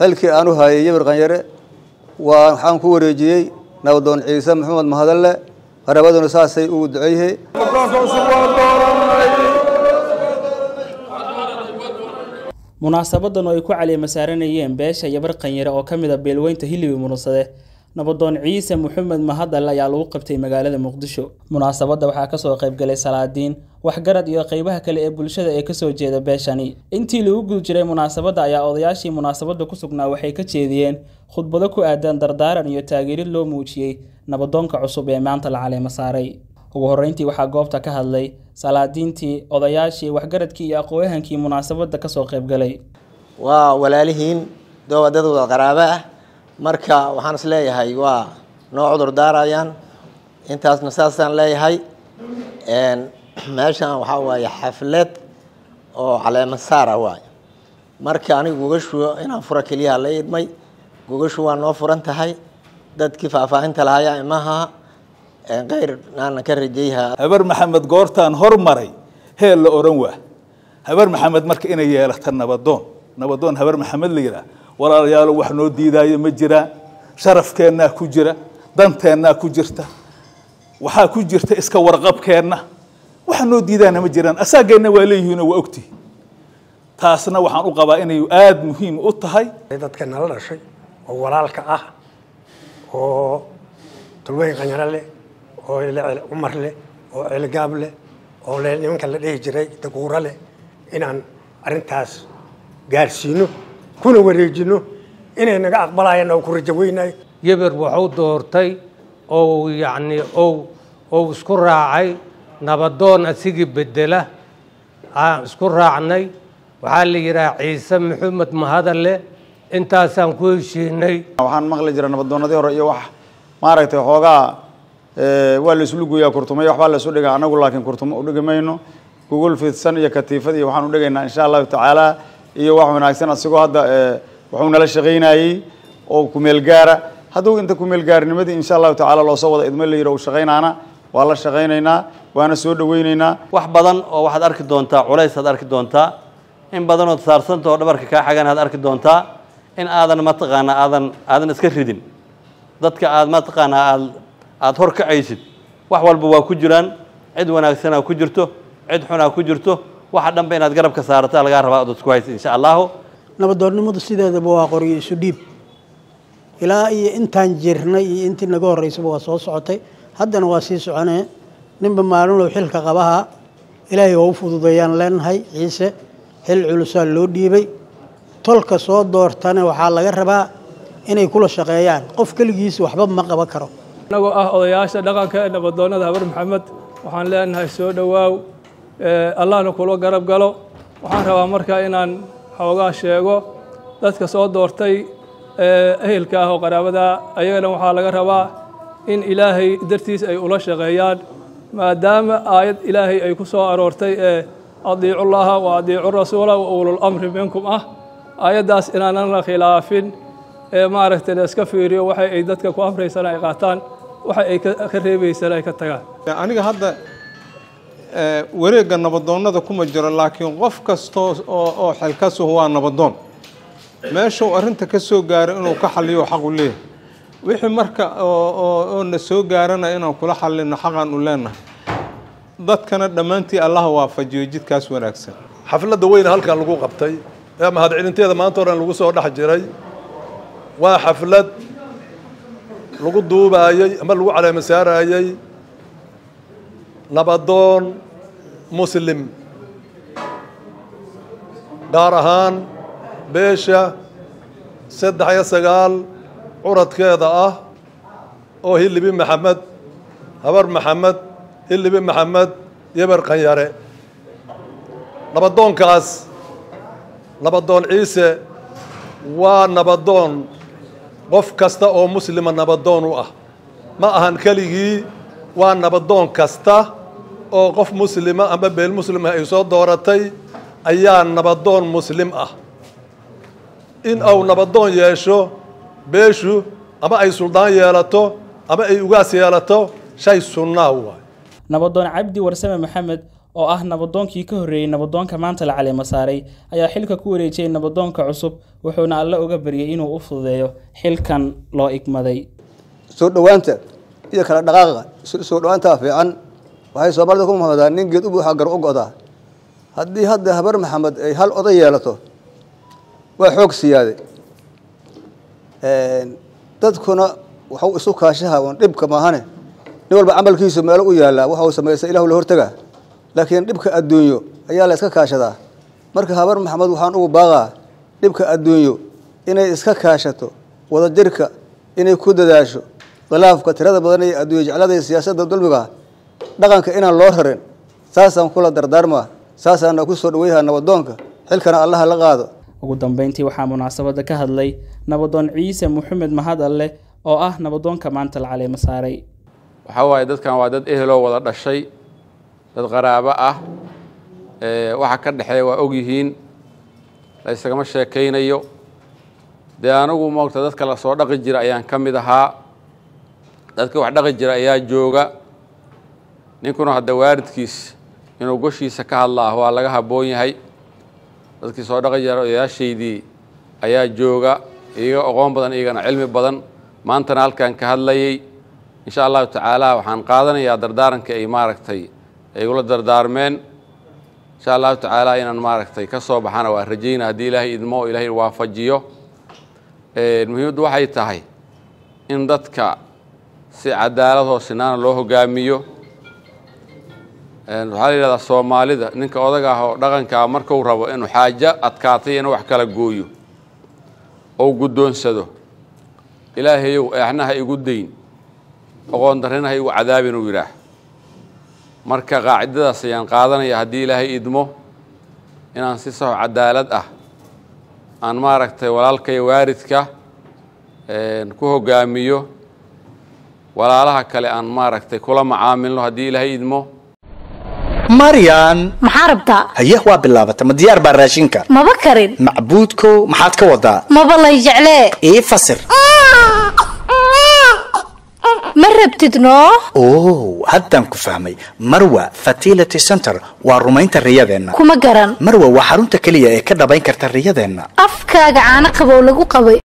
xilkii aan u hayay yabir qanyare waa waxaan ku wareejiyey nabadoon ciise maxamed mahadalle qarabaduna saasay ugu duceeyey munaasabadan oo ay ku caleema saaranayeen beesha yabar qanyare oo ka mid a beelweynta hilibi murunsade nabadoon ciise maxamed mahadalle ayaa lagu qabtay magaalada muqdisho. Munaasabadda waxaa ka soo qaybgalay salaadiin waxgarad iyo qeybaha kale ee bulshada ee ka soo jeeda beeshani. Intii lagu guda jiray munaasabadda ayaa odayaashii munaasabadda ku sugnaa waxay ka jeediyeen khudbado ku aadan dardaaran iyo taageerid loo muujiyey nabadoonka cusub ee maanta la caleema saaray. Ugu horreyntii waxaa goobta ka hadlay salaadiintii odayaashii waxgaradkii iyo aqooyahankii munaasabadda ka soo qaybgalay waa walaalihiin dad wada qaraabo ah marka waxaan is leeyahay waa noo cudur daarayaan. Intaasna saasaan leeyahay. Meeshan waxaa waaye xaflad oo caleema saara waaye. Marka aniga gogashu inaan fura keliyaha la idmay gogashu waa noo furan tahay. Dadkii faahfaahinta lahayaa imaha keyr naana ka rajayha habar maxamed goortaan hormaray. Heel la oran waa habar maxamed marka inay yeelata nabadoon nabadoon habar maxamed la yidhaah walaalayaalo wax noo diidaayo ma jiraan sharafkeennaa ku jira danteennaa ku jirta waxaa ku jirta iska warqabkeenna waxa noo diidaana ma jiraan. Asaageenna waa leeyihiinoo waa ogtihi taasna waxaan u qabaa inay aada muhiim u tahay. Dadka nala dhashay oo walaalka ah oo tulweyn qanyaro leh oo cumar leh oo ceelgaab leh oo nimanka la dhihi jiray daguuro leh inaan arrintaas gaarsiino kuna wareejino inay naga aqbalayaan oo ku rajo weynayo yeber wuxuu doortay ou yacni ou ou isku raacay nabadoon asigii bedela. Aan isku raacnay waxaa la yidhaha ciise maxamed mahadalle intaasaan ku heshiinay. Waxaan maqli jira nabadoonadii hore iyo wax maaragtay xoogaa waa la islu gooyaa kurtumay waxbaa la isu dhigaa anagu laakiin kurtumo u dhigi mayno. Gogol fidsan iyo katiifad iyo waxaan u dhigaynaa insha allahu tacaala iyo wax wanaagsan asigoo hadda wuxuu nala shaqaynayey oo kumeel gaara. Hadduu inta kumeel gaarnimadii insha allahu tacaala loosoo wada idmo la yidhi u shaqaynaana waa la shaqaynaynaa waana soo dhawaynaynaa wax badan oo waxaad arki doontaa culays aad arki doontaa in badanood saarsanta oo dhabarka kaa xagan aad arki doontaa in aadan mataqaanaa aadan aadan iska ridin. Dadka aad mataqaanaa aad aada hor kacaysid. Wax walba waa ku jiraan cid wanaagsanaa ku jirto cid xunaa ku jirto waxa dhanba inaad garabka saarata lagaa rabaa ood isku haysa insha allahu. Nabadoonnimadu sideedaba waa qoryo isu dhiib. Ilaa iyo intaan jirnay iyo intii naga horreysaba waa soo socotay. Haddana waa sii soconee. Ninba maalinlow xilka qabaha ilaahay waa u fududeeyaan leenahay ciise. Xil culusaa loo dhiibay. Tolka soo doortana waxaa laga rabaa inay kula shaqeeyaan. Qof keligiisa waxba ma qaban karo. Annagoo ah odayaasha dhaqanka ee nabadoonnada habar maxamed waxaan leenahay soo dhowaaw allahna kula garab galo. Waxaan rabaa markaa inaan xoogaa sheego dadka soo doortay ehelka ah oo qaraabada ayagana waxaa laga rabaa in ilaahay dartiis ay ula shaqeeyaan maadaama aayad ilaahay ay ku soo aroortay ee adiicu llaha wa adiicu rasuula wa ulul amri minkum. Ah aayaddaas inaanan la khilaafin ee maaragtay la iska fiiriyo waxa ay dadka ku amraysana ay qaataan waxa ay ka reebaysana ay ka tagaan. Aniga hadda wareegga nabadoonnada kuma jiro laakiin qof kastoo oo xilkasuhu waa nabadoon. Meeshuu arrinta ka soo gaaro inuu ka xaliyo xaqu leeyahay. Wixii marka oo na soo gaarana inaan kula xalino xaqaan u leenahay. Dadkana dhammaantii allaha waafajiyo jidkaas wanaagsan. Xafladda weyne halkan lagu qabtay ee mahadcelinteeda maanta dhan lagu soo dhex jiray waa xaflad lagu duubaayey ama lagu caleema saarayey nabadoon muslim. Gaar ahaan beesha saddex iyo sagaal curadkeeda ah oo hilibi maxamed habar maxamed hilibi maxamed yeber qanyare nabadoonkaas nabadoon ciise waa nabadoon. Qof kasta oo muslima nabadoon u ah. Ma ahan keligii waa nabadoon kasta oo qof muslima ama beel muslima ay soo dooratay ayaa nabadoon muslim ah. In uu nabadoon yeesho beeshu ama ay suldaan yeelato ama ay ugaas yeelato shay sunnaa waay. Nabadoon cabdi warsame maxamed oo ah nabadoonkii ka horreeyey nabadoonka maanta la caleemo saaray ayaa xilka ku wareejiyey nabadoonka cusub wuxuuna alle uga baryay inuu u fududeeyo xilkan loo igmaday. Soo dhowaanta iyo kala dhaqaaqa soo dhowaantaa fiican waxay soomaalida ku mahmadaan nin geed u gar u go'daa haddii hadda habar maxamed ay hal oday yeelato. Waa xoog siyaaday dadkuna waxuu isu kaashaha uun dhibka maahane. Nin walba camalkiisu meelo u yaallaa waxau samaystay ilahu la hortagaa laakiin dhibka adduunyo ayaa la iska kaashadaa. Marka habar maxamed waxaan ugu baaqaa dhibka adduunyo. Inay iska kaashato wadajirka inay ku dadaasho khilaafka tirada badan iyo adduunyo jeclada iyo siyaasadda dulmiga dhaqanka inaan loo rarin saasaan kula dardaarmaa saasaana ku soo dhaweyha nabadoonka. Xilkana allaha la qaado. Ugu dambeyntii waxaa munaasabadda ka hadlay nabadoon ciise maxamed mahad alle oo ah nabadoonka maanta la caleemo saaray. Waxaa waaye dadkan waa dad eheloo wada dhashay dad qaraabo ah waxa ka dhexeeya waa og yihiin la ysagama sheekaynayo. Dee anigu moogta dadka la soo dhaqi jira ayaan ka mid ahaa. Dadka wax dhaqi jira ayaa jooga ninkuna hadda waaridkiis inuu goshiisa ka hadlaah waa laga habboon yahay. Dadkii soo jira odayaashaydii ayaa jooga iyaga aqoon badan iyagana cilmi badan. Maantana halkaan ka hadlayay. Insha allahu tacaala waxaan qaadanayaa dardaaranka ay maaragtay ay ula dardaarmeen. Insha allahu tacaala inaan maaragtay ka soo baxana waa rajayna haddii ilaahay idmo o ilaahay waafajiyo. Muhiimaddu waxay tahay in dadka si cadaaladoo sinaana loo hogaamiyo waxaa la yidhahdaa soomaalida ninka odaga ah oo dhaqankaa markuu rabo inuu xaajo adkaatay inuu wax kala gooyo ou guddoonsado ilaahayow eexna ha igu dayn oqoon darrina ha igu cadaabin uu yidhaah. Marka qaacidadaas ayaan qaadanaya haddii ilaahay idmo inaan si saxo cadaalad ah aan maaragtay walaalkay waaridka ku hogaamiyo walaalaha kale aan maaragtay kula macaamilno haddii ilaahay idmo maryan maxaa rabtaa haye waa bilaabata. Ma diyaar baa raashinka maba karin. Macbuudkow maxaad ka wadaa? Maba lay jeclee. Ii fasir. Ma rabtid noo oh haddaan ku fahmay. Marwa fertility center waa rumaynta riyadeenna. Kuma garan. Marwa waa xarunta keliya ee ka dhabayn karta riyadeenna. Afkaaga caano qabow lagu qabay